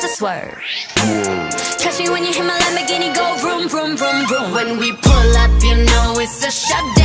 to swerve. Catch me when you hit my Lamborghini, go vroom, vroom, vroom, vroom. When we pull up, you know it's a shutdown